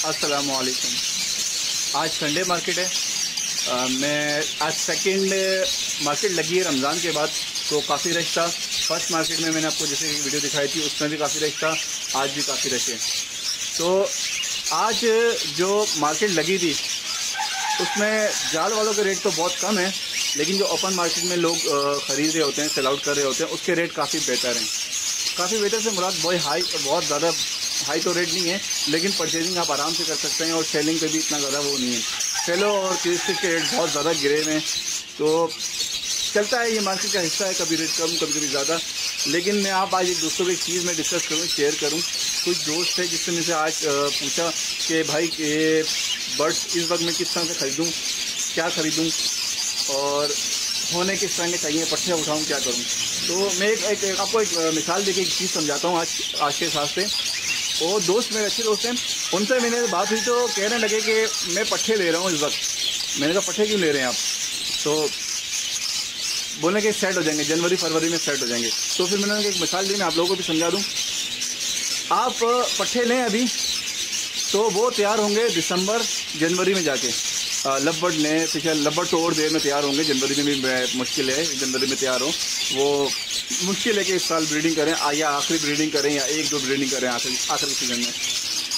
असलकुम आज Sunday market है। आ, मैं आज सेकंड मार्केट लगी है रमज़ान के बाद तो काफ़ी रश था। फ़र्स्ट मार्केट में मैंने आपको जैसे वीडियो दिखाई थी उसमें भी काफ़ी रश था। आज भी काफ़ी रश है। तो आज जो मार्केट लगी थी उसमें जाल वालों के रेट तो बहुत कम है लेकिन जो ओपन मार्केट में लोग ख़रीद रहे होते हैं सेल आउट कर रहे होते हैं उसके रेट काफ़ी बेहतर हैं। काफ़ी बेहतर से मुराद बहुत हाई बहुत ज़्यादा हाई तो रेट नहीं है लेकिन परचेजिंग आप आराम से कर सकते हैं और सेलिंग पे भी इतना ज़्यादा वो नहीं है। सेलो और क्रिस्टिक के रेट बहुत ज़्यादा गिरे हुए हैं तो चलता है ये मार्केट का हिस्सा है कभी रेट कम कभी कभी ज़्यादा। लेकिन मैं आप आज एक दोस्तों की चीज़ में डिस्कस करूँ शेयर करूँ। कुछ दोस्त है जिससे मुझसे आज पूछा कि भाई ये बर्ड्स इस वक्त मैं किस तरह से ख़रीदूँ क्या ख़रीदूँ और होने किस तरह के चाहिए पट्टे उठाऊँ क्या करूँ। तो मैं एक, एक, एक आपको एक मिसाल देके एक चीज़ समझाता हूँ आज आज के हिसाब से। वो दोस्त मेरे अच्छे दोस्त हैं। उनसे मैंने बात हुई तो कहने लगे कि मैं पट्ठे ले रहा हूँ इस वक्त। मैंने कहा, पट्ठे क्यों ले रहे हैं आप? तो बोले कि सेट हो जाएँगे, जनवरी, फरवरी में सेट हो जाएँगे। तो फिर मैंने एक मिसाल दी, मैं आप लोगों को भी समझा दूँ। आप पट्ठे लें अभी तो वो तैयार होंगे दिसंबर, जनवरी में जाके। लब्बड़ लें फिर लब्बड़ तो और देर में तैयार होंगे। जनवरी में भी मुश्किल है, जनवरी में तैयार हो। वो मुश्किल है कि इस साल ब्रीडिंग करें या आखिरी ब्रीडिंग करें, या एक दो ब्रीडिंग करें आखिरी आखिरी सीज़न में।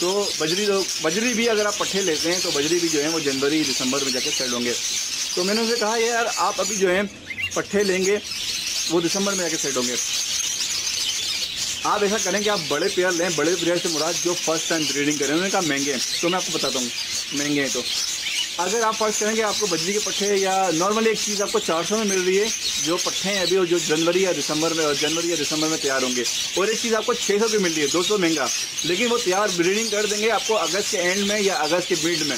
तो बजरी तो बजरी भी अगर आप पट्ठे लेते हैं तो बजरी भी जो है वो जनवरी, दिसंबर में जाके सेल होंगे। तो मैंने उनसे कहा, यार, आप अभी जो है पट्ठे लेंगे, वो दिसंबर में जाके सेट होंगे। आप ऐसा करें कि आप बड़े पेयर लें, बड़े पेयर से मुराद जो फ़र्स्ट टाइम ब्रीडिंग करें उन्होंने कहा महँगे हैं। तो मैं आपको बताता हूँ, महँगे हैं तो। अगर आप फ़र्स्ट करेंगे, आपको बजरी के पट्टे या नॉर्मली एक चीज़ आपको 400 में मिल रही है, जो पट्टे हैं अभी और जो जनवरी या दिसंबर में जनवरी या दिसंबर में तैयार होंगे। और एक चीज़ आपको 600 की मिल रही है 200 महँगा। लेकिन वो तैयार ब्रीडिंग कर देंगे आपको अगस्त के एंड में या अगस्त के मिड में।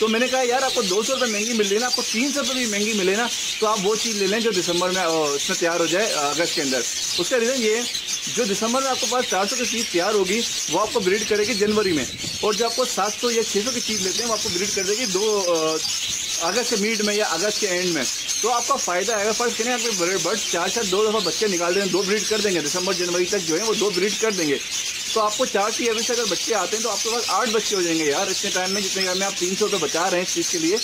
तो मैंने कहा, यार, आपको दो सौ रुपये महँगी मिल रही है ना, आपको तीन सौ रुपये भी महँगी मिले ना तो आप वो चीज़ ले लें जो दिसंबर में उसमें तैयार हो जाए अगस्त के अंदर। उसका रीज़न ये जो दिसंबर में आपके पास चार सौ की चीज़ तैयार होगी, वो आपको ब्रीड करेगी जनवरी में। और जो आपको सात सौ या छः सौ की चीज़ लेते हैं, वो आपको ब्रीड कर देगी दो अगस्त के मिड में या अगस्त के एंड में। तो आपका फ़ायदा है फ़र्स्ट करें, आपके बर्ड चार चार दो दफ़ा बच्चे निकाल देंगे, दो ब्रीड कर देंगे, दिसंबर, जनवरी तक जो है, वो दो ब्रीड कर देंगे। तो आपको चार टी एवरेज अगर बच्चे आते हैं तो आपके पास आठ बच्चे हो जाएँगे। यार, इतने टाइम में जितने टाइम में आप तीन सौ रुपये बचा रहे हैं इस चीज़ के लिए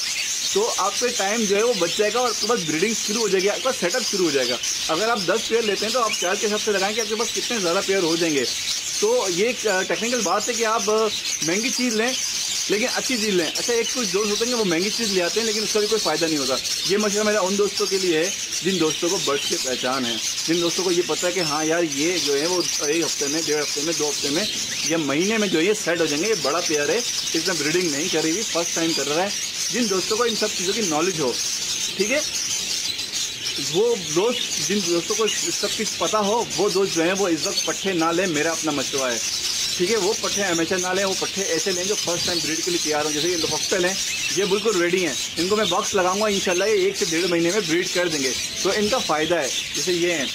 तो आपके टाइम जो है वो बच जाएगा और आपके पास ब्रीडिंग शुरू हो जाएगी, आपका सेटअप शुरू हो जाएगा। अगर आप दस पेयर लेते हैं तो आप चार के हिसाब से लगाएँगे, आपके पास कितने ज़्यादा पेयर हो जाएँगे। तो ये एक टेक्निकल बात है कि आप महँगी चीज़ लें लेकिन अच्छी चीज़ लें। अच्छा एक कुछ दोस्त होते हैं वो महँगी चीज़ ले आते हैं, लेकिन उसका भी कोई फ़ायदा नहीं होता। ये मशवरा मेरा उन दोस्तों के लिए है, जिन दोस्तों को बर्ड्स की पहचान है। जिन दोस्तों को ये पता है कि हाँ यार, ये जो है वो एक हफ़्ते में, डेढ़ हफ़्ते में, दो हफ़्ते में, या महीने में जो ये सेट हो जाएँगे। ये बड़ा पेयर है, इसमें ब्रीडिंग नहीं करी हुई फ़र्स्ट टाइम कर रहा है। जिन दोस्तों को इन सब चीज़ों की नॉलेज हो, ठीक है? वो दोस्त, जिन दोस्तों को सब कुछ पता हो, वो दोस्त जो है वो इस वक्त पट्टे ना लें, मेरा अपना मशवरा है। ठीक है, वो पट्टे हमेशा ना लें वो पट्टे ऐसे लें जो फ़र्स्ट टाइम ब्रीड के लिए तैयार हों, जैसे ये लोकल हैं, ये बिल्कुल रेडी हैं। इनको मैं बॉक्स लगाऊँगा, इंशाल्लाह ये एक से डेढ़ महीने में ब्रीड कर देंगे। तो इनका फ़ायदा है, जैसे ये हैं।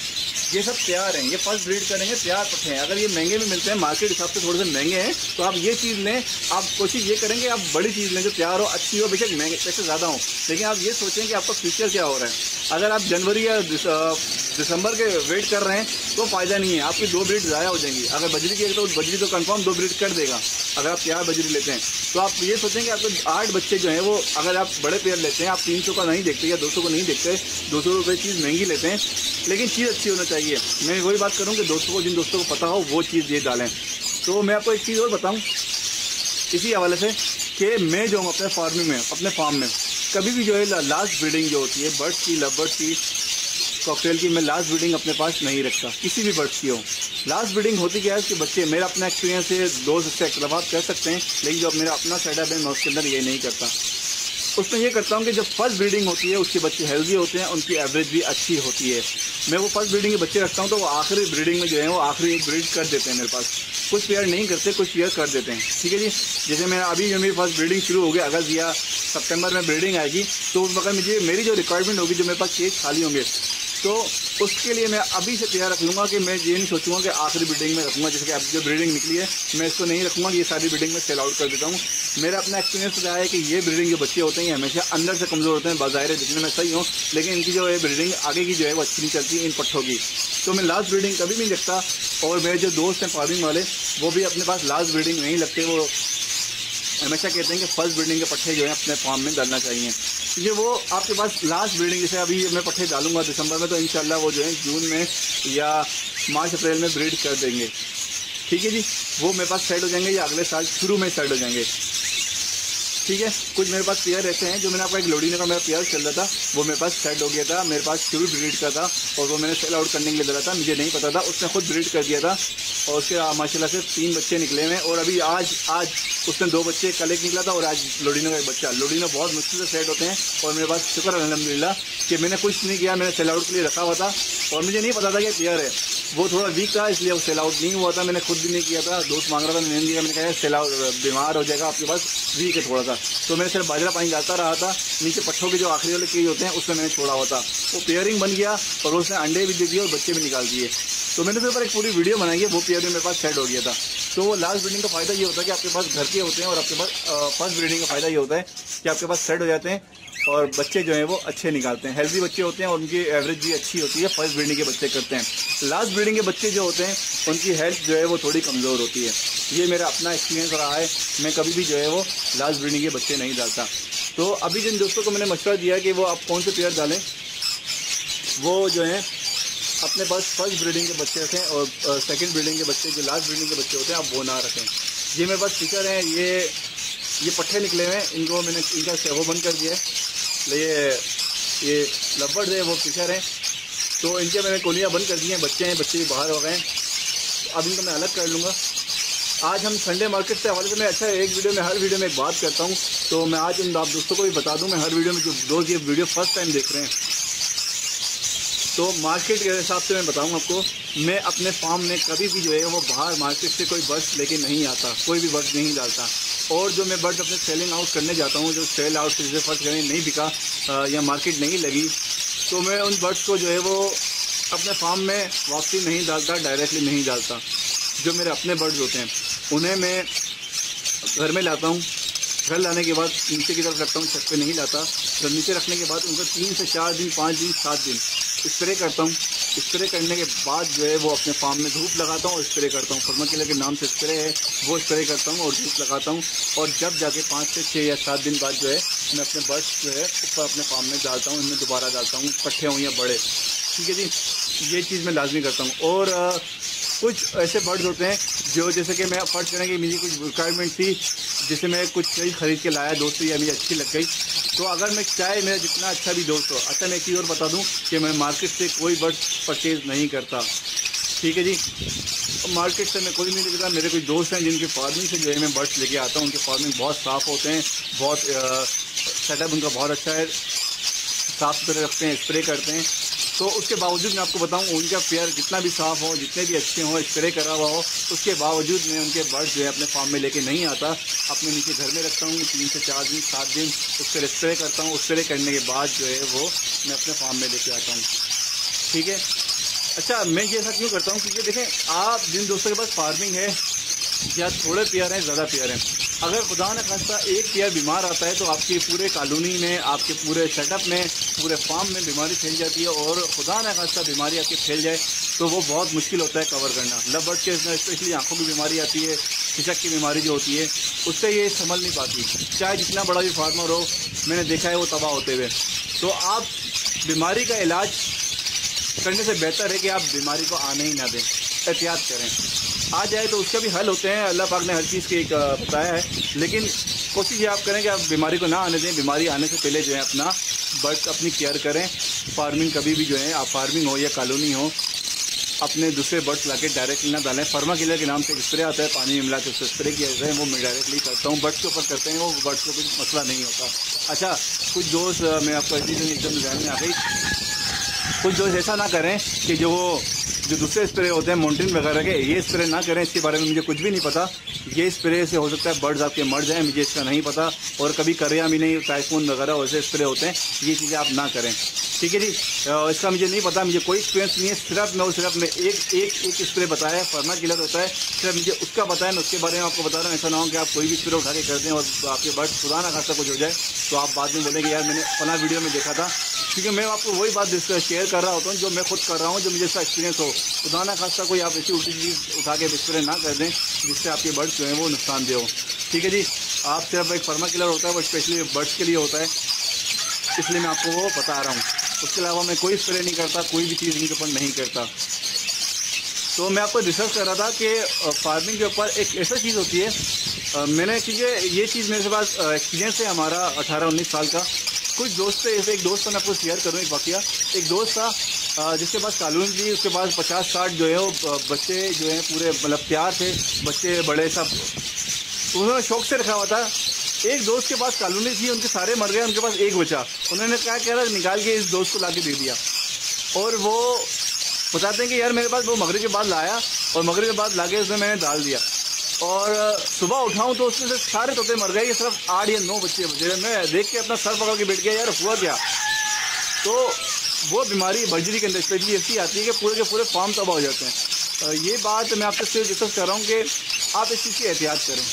ये सब तैयार हैं, ये फ़र्स्ट ब्रीड करेंगे, तैयार पट्टे हैं। अगर ये महँगे भी मिलते हैं, मार्केट हिसाब से थोड़े से महँगे हैं तो आप ये चीज़ लें, आप कोशिश ये करेंगे आप बड़ी चीज़ लें जो तैयार हो, अच्छी हो, बेशक महँगे पैसे ज़्यादा हो। लेकिन आप ये सोचें कि आपका फ्यूचर क्या हो रहा है। अगर आप जनवरी या दिसंबर के वेट कर रहे हैं तो फ़ायदा नहीं है, आपकी दो ब्रीड ज़ाया हो जाएँगी। अगर बजरी की तो बजरी तो कन्फर्म दो ब्रीड कर देगा, अगर आप तैयार बजरी लेते हैं। तो आप ये सोचें कि आपके आठ बच्चे जो हैं, वो अगर आप बड़े पेयर लेते हैं, आप तीन सौ का नहीं देखते या दो सौ को नहीं देखते, दो सौ रुपये चीज़ महँगी लेते हैं, लेकिन चीज़ अच्छी होना चाहिए। मैं वही बात करूँ कि दोस्तों को, जिन दोस्तों को पता हो, वो चीज़ ये डालें। तो मैं आपको एक चीज़ और बताऊँ, इसी हवाले से कि मैं जो हूँ अपने फ़ार्मिंग में, अपने फार्म में, कभी भी जो है लास्ट ब्रीडिंग जो होती है बर्ड्स की लवर्स की कॉकटेल की, मैं लास्ट ब्रीडिंग अपने पास नहीं रखता, किसी भी बर्ड्स की हो। लास्ट ब्रीडिंग होती क्या है कि बच्चे मेरा अपना एक्सपीरियंस है दोस्त उससे अख्तलाफात कर सकते हैं, लेकिन जो मेरा अपना सेटअप है, मैं उसके अंदर ये नहीं करता। उसमें ये करता हूँ कि जब फ़र्स्ट ब्रीडिंग होती है, उसके बच्चे हेल्दी होते हैं, उनकी एवरेज भी अच्छी होती है। मैं वो फ़र्स्ट ब्रीडिंग के बच्चे रखता हूँ तो वो आखिरी ब्रीडिंग में जो है, वो आखिरी एक ब्रीड कर देते हैं मेरे पास। कुछ पेयर नहीं करते, कुछ पेयर कर देते हैं। ठीक है जी? जैसे मैं अभी जो मेरी फ़र्स्ट ब्रीडिंग शुरू हो अगस्त या सितंबर में ब्रीडिंग आएगी तो मगर मुझे, मेरी जो रिक्वायरमेंट होगी, जो मेरे पास केस खाली होंगे तो उसके लिए मैं अभी से तैयार रख लूँगा कि मैं ये नहीं सोचूँगा कि आखिरी ब्रीडिंग में रखूँगा, जैसे कि अब जो ब्रीडिंग निकली है, मैं इसको नहीं रखूँगा ये सारी ब्रीडिंग में सेल आउट कर देता हूँ। मेरा अपना एक्सपीरियंस रहा है कि ये ब्रीडिंग जो बच्चे होते हैं हमेशा अंदर से कमज़ोर होते हैं बाज़ाहिर दिखने में सही हूँ, लेकिन इनकी जो है ब्रीडिंग आगे की जो है, वो अच्छी नहीं चलती, इन पट्टों की। तो मैं लास्ट ब्रीडिंग कभी नहीं रखता और मेरे जो दोस्त हैं फ़ार्मिंग वाले, वो भी अपने पास लास्ट ब्रीडिंग नहीं लगते, वो हमेशा कहते हैं कि फ़र्स्ट बिल्डिंग के पट्टे जो है अपने फॉर्म में डालना चाहिए। ये वो आपके पास लास्ट बिल्डिंग जैसे अभी मैं पट्टे डालूँगा दिसंबर में तो इन वो जो है जून में या मार्च, अप्रैल में ब्रीड कर देंगे। ठीक है जी? वो मेरे पास सेट हो जाएँगे या अगले साल शुरू में सेट हो जाएँगे। ठीक है, कुछ मेरे पास पेयर रहते हैं जो मैंने आपका एक लोडीने का मेरा पेयर चल रहा था, वो मेरे पास सेट हो गया था, मेरे पास शुरू ब्रीड का था और वो मैंने सेल आउट करने के लिए डाला था, मुझे नहीं पता था, उसने खुद ब्रीड कर दिया था और उसके माशाला से तीन बच्चे निकले हुए और अभी आज आज उसने दो बच्चे कल एक निकला था और आज लोडीनो का एक बच्चा। लोडीनो बहुत मुश्किल से सेट होते हैं और मेरे पास शुक्र अलहमदिल्ला कि मैंने कुछ नहीं किया, मैंने सेल आउट के लिए रखा हुआ था और मुझे नहीं पता था कि पेयर है। वो थोड़ा वीक था, इसलिए वो सेल आउट नहीं हुआ था, मैंने खुद भी नहीं किया था, दोस्त मांग रहा था, मैंने दिया मैंने कहा सेल आउट बीमार हो जाएगा आपके पास वीक है थोड़ा सा। तो मैंने सिर्फ़ बाजरा पानी डालता रहा था। नीचे पट्टों के जो आखिरी वाले केज होते हैं, उसमें मैंने छोड़ा हुआ था। वो पेयरिंग बन गया और उसने अंडे भी दे दिए और बच्चे भी निकाल दिए। तो मैंने उसके ऊपर एक पूरी वीडियो बनाई है, वो पेयरिंग मेरे पास सेट हो गया था। तो वो लास्ट ब्रीडिंग का फ़ायदा ये होता है कि आपके पास घर के होते हैं और आपके पास फ़र्स्ट ब्रीडिंग का फ़ायदा ये होता है कि आपके पास सेट हो जाते हैं। और बच्चे जो हैं वो अच्छे निकालते हैं। हेल्दी बच्चे होते हैं और उनकी एवरेज भी अच्छी होती है। फ़र्स्ट ब्रीडिंग के बच्चे करते हैं। लास्ट ब्रीडिंग के बच्चे जो होते हैं, उनकी हेल्थ जो है वो थोड़ी कमज़ोर होती है। ये मेरा अपना एक्सपीरियंस रहा है। मैं कभी भी जो है वो लास्ट ब्रीडिंग के बच्चे नहीं डालता। तो अभी जिन दोस्तों को मैंने मशवरा दिया कि वो आप कौन से पेयर डालें, वो जो है, अपने पास फ़र्स्ट ब्रीडिंग के बच्चे रखें और सेकंड ब्रीडिंग के बच्चे, जो लास्ट ब्रीडिंग के बच्चे होते हैं, आप वो ना रखें। ये मेरे पास टीचर हैं, ये ये पट्टे निकले हुए हैं, इनको मैंने, इनका सेहो बंद कर दिया है। ये ये लब्बड़ है, वो फिशर हैं। तो इनके मैंने कोलियाँ बंद कर दी हैं, बच्चे हैं, बच्चे भी बाहर हो गए हैं। अब इनको मैं अलग कर लूँगा। आज हम संडे मार्केट से हवाले से मैं अच्छा एक वीडियो में, हर वीडियो में एक बात करता हूँ। तो मैं आज उन आप दोस्तों को भी बता दूँ, मैं हर वीडियो में जो दोस्त ये वीडियो फ़र्स्ट टाइम देख रहे हैं। तो मार्केट के हिसाब से मैं बताऊँ आपको, मैं अपने फार्म में कभी भी जो है, वो बाहर मार्केट से कोई बर्ड्स लेके नहीं आता, कोई भी बर्ड्स नहीं डालता। और जो मैं बर्ड्स अपने सेलिंग आउट करने जाता हूँ, जो सेल आउट जैसे फ़र्स्ट करें नहीं बिका या मार्केट नहीं लगी तो मैं उन बर्ड्स को जो है वो अपने फार्म में वापसी नहीं डालता डायरेक्टली नहीं डालता, जो मेरे अपने बर्ड्स होते हैं। उन्हें मैं घर में लाता हूँ, घर लाने के बाद नीचे की तरफ़ रखता हूँ, छत पे नहीं लाता तो नीचे रखने के बाद उनको तीन से चार दिन, पाँच दिन, सात दिन स्प्रे करता हूँ स्प्रे करने के बाद जो है वो अपने फार्म में धूप लगाता हूँ और स्प्रे करता हूँ। फर्मा किलर के नाम से स्प्रे है, वो स्प्रे करता हूँ और धूप लगाता हूँ। और जब जाके पाँच से छः या सात दिन बाद जो है, मैं अपने बर्ड्स जो है, ऊपर अपने फार्म में डालता हूँ, इनमें दोबारा डालता हूँ पट्टे हों या बड़े। ठीक है जी? ये चीज़ मैं लाजमी करता हूँ। और कुछ ऐसे बर्ड्स होते हैं जो जैसे कि मैं फ़र्स्ट करें कि मुझे कुछ रिक्वायरमेंट थी, जैसे मैं कुछ चीज़ खरीद के लाया, दोस्तों या मुझे अच्छी लग गई। तो अगर मैं चाहे मेरा जितना अच्छा भी दोस्त हो अच्छा मैं एक चीज़ और बता दूँ कि मैं मार्केट से कोई बर्ड परचेज़ नहीं करता। ठीक है जी? मार्केट से मैं कोई नहीं लेता मेरे कोई दोस्त हैं जिनकी फ़ार्मिंग से जो है मैं बर्ड्स लेके आता हूँ, उनके फ़ार्मिंग बहुत साफ़ होते हैं, बहुत सेटअप उनका बहुत अच्छा है, साफ़ सुथरे रखते हैं स्प्रे करते हैं। तो उसके बावजूद मैं आपको बताऊँ, उनका पेयर जितना भी साफ़ हो, जितने भी अच्छे हों स्प्रे करा हुआ हो, उसके बावजूद मैं उनके बर्ड जो है अपने फार्म में लेके नहीं आता। अपने नीचे घर में रखता हूँ, तीन से चार दिन, सात दिन उस पर स्प्रे करता हूँ। स्प्रे करने के बाद जो है वो मैं अपने फार्म में लेके आता हूँ। ठीक है? अच्छा मैं ये ऐसा क्यों करता हूँ क्योंकि देखें, आप जिन दोस्तों के पास फ़ार्मिंग है, या थोड़े पेयर हैं, ज़्यादा पेयर हैं अगर खुदा न खास्ता एक पेयर बीमार आता है तो आपकी पूरे कॉलोनी में, आपके पूरे सेटअप में, पूरे फार्म में बीमारी फैल जाती है और खुदा न खास्ता बीमारी आपकी फैल जाए तो वो बहुत मुश्किल होता है कवर करना। लबर्ड के स्पेशली आँखों की बीमारी आती है खिचक की बीमारी जो होती है, उससे ये संभल नहीं पाती चाहे जितना बड़ा भी फार्मर हो, मैंने देखा है वो तबाह होते हुए। तो आप बीमारी का इलाज करने से बेहतर है कि आप बीमारी को आने ही ना दें, एहतियात करें। आ जाए तो उसका भी हल होते हैं। अल्लाह पाक ने हर चीज़ के एक बताया है। लेकिन कोशिश ये आप करें कि आप बीमारी को ना आने दें। बीमारी आने से पहले जो है अपना बर्ड अपनी केयर करें। फ़ार्मिंग कभी भी जो है, आप फ़ार्मिंग हो या कॉलोनी हो, अपने दूसरे बर्ड्स ला के डायरेक्टली ना डालें। फर्मा किलर के नाम से स्प्रे आता है, पानी मिला के उससे स्प्रे किया है वो मैं डायरेक्टली करता हूँ। बर्ड्स के ऊपर करते हैं, वो बर्ड्स को कोई मसला नहीं होता। अच्छा कुछ दोस्त मैं आपको एकदम ध्यान में आ गई। कुछ दोस्त ऐसा ना करें कि जो जो दूसरे स्प्रे होते हैं माउंटेन वगैरह के, ये स्प्रे ना करें, इसके बारे में मुझे कुछ भी नहीं पता। ये स्प्रे से हो सकता है बर्ड्स आपके मर जाएँ, मुझे इसका नहीं पता। और कभी करिया भी नहीं टाइफोन वगैरह वैसे स्प्रे होते हैं, ये चीज़ें आप ना करें। ठीक है जी? इसका मुझे नहीं पता, मुझे कोई एक्सपीरियंस नहीं है, सिर्फ़ मैं सिर्फ़ मैं एक एक एक स्प्रे बताया फर्मा किलर होता है। सिर्फ़ मुझे उसका बताया, मैं उसके बारे में आपको बता रहा हूँ, ऐसा ना हो कि आप कोई भी स्प्रे उठा के कर दें और आपके बर्ड खुदा ना खासा कुछ हो जाए तो आप बाद में बोलेंगे, यार, मैंने अपना वीडियो में देखा था। क्योंकि मैं आपको वही बात शेयर कर रहा होता हूँ, जो मैं खुद कर रहा हूँ, जो मुझे इसका एक्सपीरियंस हो। खुदा ना खासा कोई आप ऐसी उल्टी चीज़ उठा के स्प्रे ना कर दें, जिससे आपके बर्ड्स जो हैं वो नुकसान दे हो। ठीक है जी? आप सिर्फ़ एक फर्मा किलर होता है, वो स्पेशली बर्ड्स के लिए होता है। इसलिए मैं आपको वो बता रहा हूँ। उसके अलावा मैं कोई स्प्रे नहीं करता, कोई भी चीज़ इनके ऊपर नहीं करता। तो मैं आपको डिस्कस कर रहा था कि फ़ार्मिंग के ऊपर एक ऐसा चीज़ होती है। मैंने चीज़ें ये चीज़ मेरे पास एक्सपीरियंस है हमारा अठारह उन्नीस साल का। कुछ दोस्त थे, एक दोस्त मैं आपको शेयर करूँ एक वाक्य। एक दोस्त था जिसके पास कानून थी उसके पास पचास साठ जो है वो बच्चे जो हैं पूरे मतलब प्यार थे, बच्चे बड़े सब। उन्होंने शौक से रखा हुआ था। एक दोस्त के पास कॉलोनी थी, उनके सारे मर गए, उनके पास एक बचा। उन्होंने क्या कह रहा निकाल के इस दोस्त को ला दे दिया। और वो बताते हैं कि यार, मेरे पास वो मगरब के बाद लाया, और मगरब के बाद लाके उसमें मैंने डाल दिया। और सुबह उठाऊं तो उसमें से सारे तोते मर गए, ये सिर्फ़ आठ या नौ बच्चे बचे मैं देख के अपना सर पकड़ के बैठ गया, यार, हुआ क्या? तो वो बीमारी बजरी के अंदर, स्पेशली ऐसी आती है कि पूरे के पूरे फार्म तबाह हो जाते हैं। ये बात मैं आपसे सिर्फ़ डिस्कस कर रहा हूँ कि आप इस चीज़ की एहतियात करें।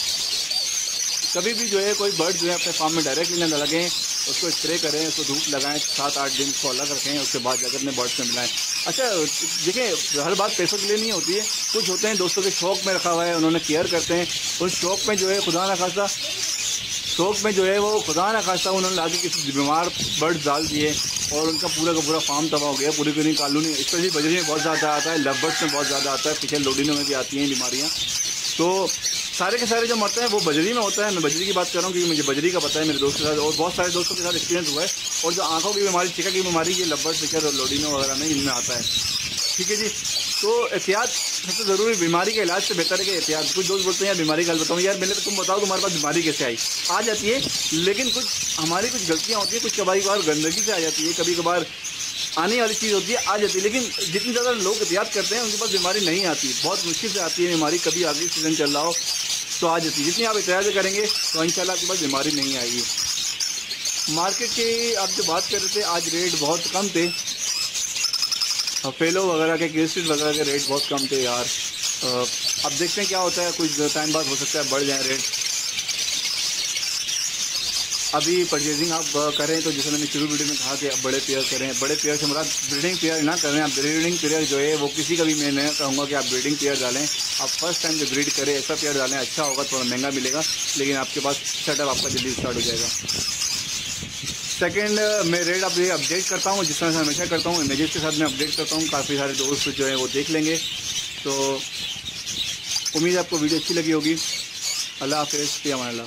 कभी भी जो है, कोई बर्ड जो है अपने फार्म में डायरेक्टली न लगें, उसको स्प्रे करें, उसको धूप लगाएँ, सात आठ दिन उसको अलग रखें, उसके बाद जाकर अपने बर्ड्स में मिलाएँ। अच्छा देखिए, हर बात पैसों के लिए नहीं होती है। कुछ होते हैं दोस्तों के शौक में रखा हुआ है, उन्होंने केयर करते हैं। उस शौक में जो है, खुदा ना खासा शौक में जो है, वो खुदा ना खासा उन्होंने लाके किसी बीमार बर्ड डाल दिए और उनका पूरा का पूरा फार्म तबाह हो गया, पूरी पूरी कॉलोनी स्पेशली बजरी में बहुत ज़्यादा आता है लव में बहुत ज़्यादा आता है, पीछे लोडिनों में भी आती हैं बीमारियाँ। तो सारे के सारे जो मरते हैं, वो बजरी में होता है। मैं बजरी की बात कर रहा हूँ, क्योंकि मुझे बजरी का पता है, मेरे दोस्त के साथ और बहुत सारे दोस्तों के साथ एक्सपीरियंस हुआ है। और जो आँखों की बीमारी चिका की बीमारी, ये लब्बर शिकर और लोडिनो वगैरह में इनमें आता है। ठीक है जी? तो एहतियात सबसे ज़रूरी, बीमारी के इलाज से बेहतर है कि एहतियात। कुछ दोस्त बोलते हैं, यार, बीमारी का बताऊँ, यार मैंने तो तुम बताओ तुम्हारे पास बीमारी कैसे आई? आ जाती है, लेकिन कुछ, हमारी कुछ गलतियाँ होती हैं, कुछ कभी कभार गंदगी से आ जाती है। कभी कभार आने वाली चीज़ होती है, आ जाती है, लेकिन जितनी ज़्यादा लोग एहतियात करते हैं, उनके पास बीमारी नहीं आती। बहुत मुश्किल से आती है बीमारी, कभी आगे सीज़न चल रहा हो तो आ जाती है। जितनी आप एहतियात करेंगे तो इन आपके पास बीमारी नहीं आएगी। मार्केट की आप जो बात कर रहे थे, आज रेट बहुत कम थे। फेलो वगैरह के केसिस वगैरह के रेट बहुत कम थे यार। अब देखते हैं क्या होता है, कुछ टाइम बाद हो सकता है बढ़ जाए रेट अभी परचेजिंग आप करें तो जैसे मैंने शुरू वीडियो में कहा कि आप बड़े पेयर करें। बड़े पेयर से मतलब ब्रीडिंग पेयर ना करें आप। ब्रीडिंग पेयर जो है, वो किसी का भी मैं नहीं कहूँगा कि आप ब्रीडिंग पेयर डालें। आप फ़र्स्ट टाइम जो ब्रीड करें, ऐसा पेयर डालें अच्छा होगा, थोड़ा महँगा मिलेगा, लेकिन आपके पास सेटअप आपका जल्दी स्टार्ट हो जाएगा। सेकेंड मैं रेट आप अपडेट करता हूँ, जिस तरह से हमेशा करता हूँ इमेजेस के साथ मैं अपडेट करता हूँ, काफ़ी सारे दोस्त जो है वो देख लेंगे। तो उम्मीद आपको वीडियो अच्छी लगी होगी। अल्लाह हाफिज़ पी अमान